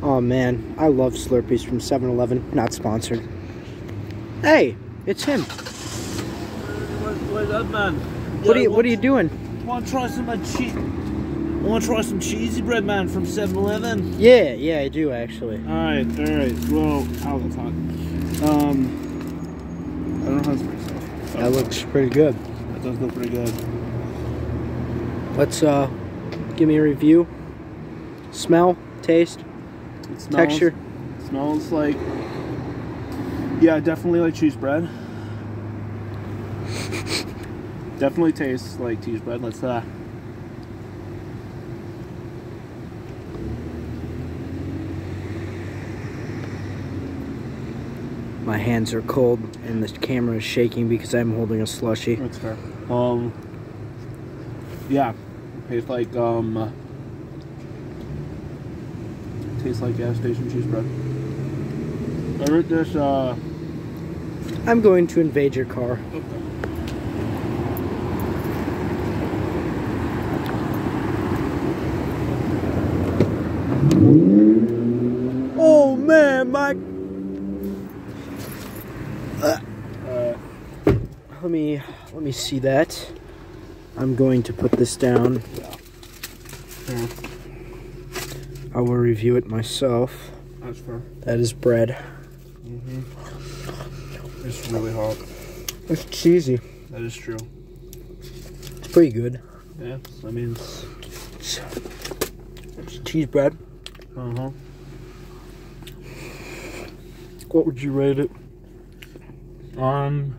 Oh man, I love Slurpees from 7-Eleven. Not sponsored. Hey, it's him. What, up, man? What are you What are you doing? Want to try some of cheese? Want to try some cheesy bread, man, from 7-Eleven? Yeah, yeah, I do actually. All right, all right. Well, how's it hot? Um, I don't know how to myself. That looks pretty good. That does look pretty good. Let's uh, give me a review. Smell, taste, It smells, texture. Smells like. Yeah, definitely like cheese bread. definitely tastes like cheese bread. Let's uh. My hands are cold and the camera is shaking because I'm holding a slushy. That's fair. Um. Yeah, tastes like um. Tastes like gas station cheese bread. I rate this uh. I'm going to invade your car. Oh man, my. Uh, Let me let me see that. I'm going to put this down. yeah, I will review it myself. that's fair. That is bread. It's really hot. It's cheesy. That is true. It's pretty good. Yeah, I mean, It's, it's cheese bread. uh huh. What would you rate it? Um,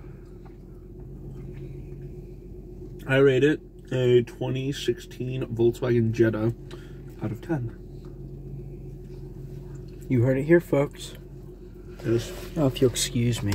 I rate it a 2016 Volkswagen Jetta out of 10. You heard it here, folks. Yes. Oh, if you'll excuse me.